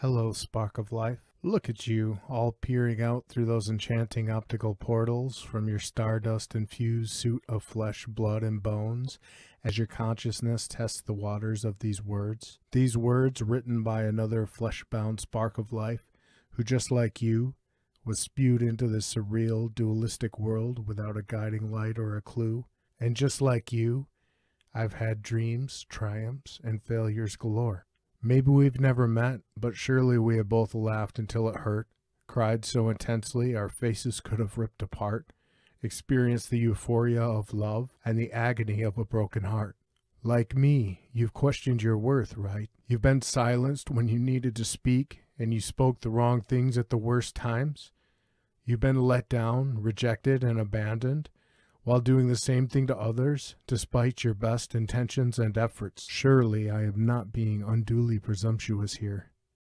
Hello, spark of life. Look at you, all peering out through those enchanting optical portals from your stardust infused suit of flesh, blood, and bones, as your consciousness tests the waters of these words. These words written by another flesh bound spark of life, who just like you, was spewed into this surreal, dualistic world without a guiding light or a clue. And just like you, I've had dreams, triumphs, and failures galore. Maybe we've never met, but surely we have both laughed until it hurt, cried so intensely our faces could have ripped apart, experienced the euphoria of love and the agony of a broken heart. Like me, you've questioned your worth, right? You've been silenced when you needed to speak, and you spoke the wrong things at the worst times. You've been let down, rejected, and abandoned, while doing the same thing to others, despite your best intentions and efforts. Surely I am not being unduly presumptuous here.